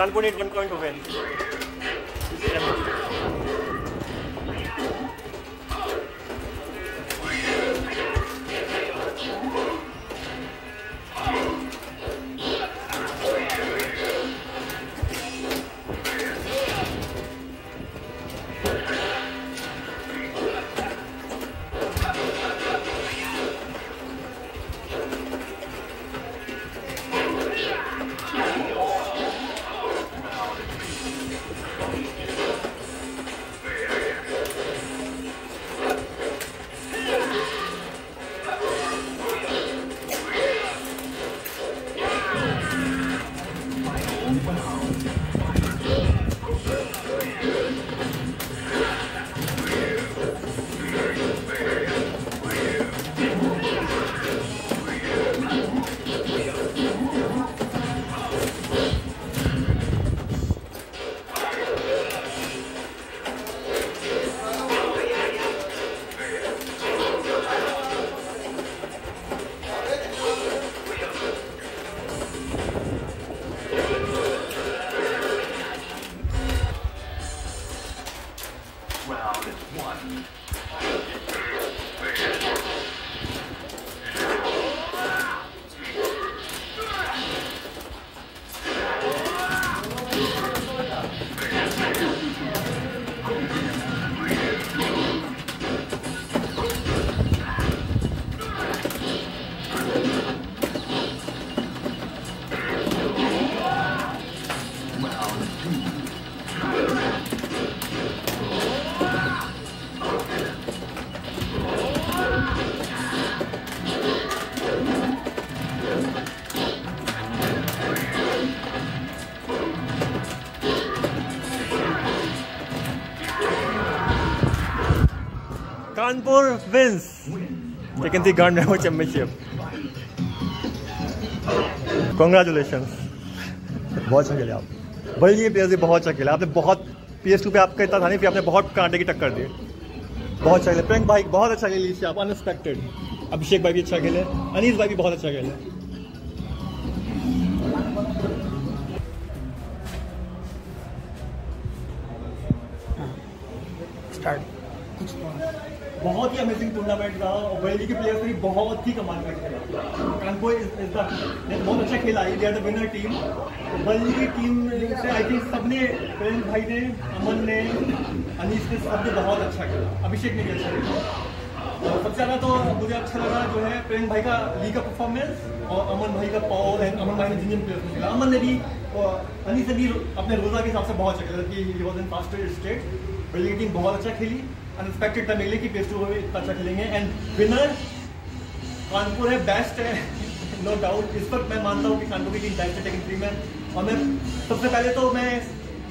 Run Puneet 1.0 win. Kanpur wins. Taken the Gun Memo Championship. Congratulations. बहुत अच्छा खेले आप। भाई ये प्लेयर बहुत अच्छा खेला। आपने बहुत पी एस टू पे आपका इतना था नहीं फिर आपने बहुत कांटे की टक्कर दी। बहुत अच्छा खेले। प्रियंक भाई बहुत अच्छा खेले इसे आप। अनएक्सपेक्टेड अभिषेक भाई भी अच्छा खेले। अनीस भाई भी बहुत अच्छा खेले। बहुत ही अमेजिंग टूर्नामेंट रहा और बरेली के प्लेयर्स ने बहुत ही कमाल का खेला। कानपुर इस बार बहुत अच्छा खेला। They are the winner team Bareilly की टीम से आई थिंक सबने प्रेम भाई ने, अमन ने अनीस ने सबने बहुत अच्छा खेला। अभिषेक ने भी अच्छा खेला। सबसे ज़्यादा तो मुझे अच्छा लगा जो है प्रेम भाई का लीग का परफॉर्मेंस और अमन भाई का पावर एंड अमन भाई ने जिन प्लेयर्स को खेला। अमन ने भी अनीस ने भी अपने रोजा के हिसाब से बहुत अच्छा खेला कि he was in fast state की टीम बहुत अच्छा खेली। अनएक्सपेक्टेड था कि पेस टू इतना अच्छा खेलेंगे। एंड विनर कानपुर है बेस्ट है। नो डाउट इस वक्त मैं मानता हूँ कि कानपुर की टीम बेस्ट है टेकिंग थ्री में। और मैं सबसे पहले तो मैं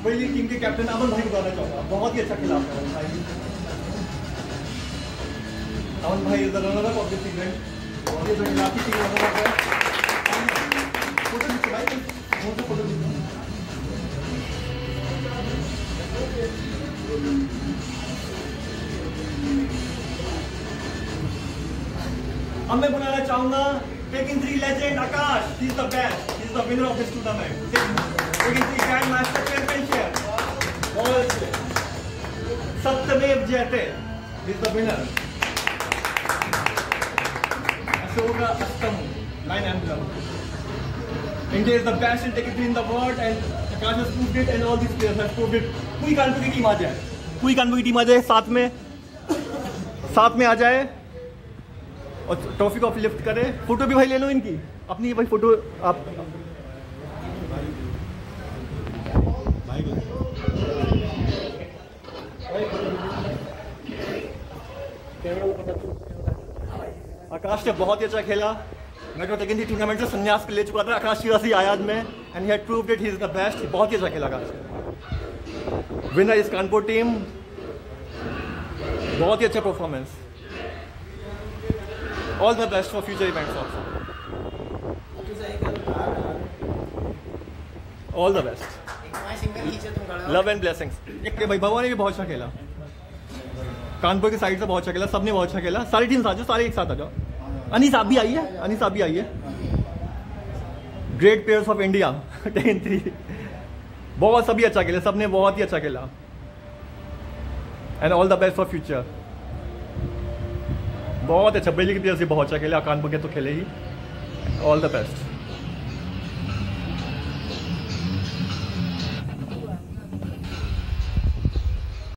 वही टीम के कैप्टन अमन भाई को बताना चाहूँगा। बहुत ही अच्छा खिलाफ है भाई। अमन भाई is the runner up of this event और ये जो खिलाफ की टीम रनर अप है फ़ोटो खींचो। अब मैं बुलाना चाहूँगा legend Akash is the best is the winner of this tournament taking three master championship सत्यमेव जयते इज़ द विनर अशोक अष्टम nine in taking three in the world and Akash has proved it and all these players have proved it. पूरी कानपुर की team आ जाए. पूरी कानपुर की team आ जाए, साथ में साथ में आ जाए. और ट्रॉफी को लिफ्ट करे। फ़ोटो भी भाई ले लो इनकी। अपनी भाई फ़ोटो, आप आकाश ने बहुत ही अच्छा खेला। मैं तो टेकन थी टूर्नामेंट से संन्यास ले चुका था। आकाश की से आया में and had proved it he is the best बहुत ही अच्छा खेला Akash. Winner is Kanpur team बहुत ही अच्छा performance all the best for future events also all the best love and blessings भाई, भगवान ने भी बहुत अच्छा खेला। कानपुर की साइड से बहुत अच्छा खेला, सबने बहुत अच्छा खेला। सारी टीम जाओ, सारे एक साथ आ जाओ। अनीस, आप भी आइए अनीस, आप भी आइए great players of India ten three बहुत सभी अच्छा खेला, सबने बहुत ही अच्छा खेला। And all the best for future बहुत अच्छा। बरेली की प्लेयर से बहुत अच्छा खेले, अकान बगे तो खेले ही ऑल द बेस्ट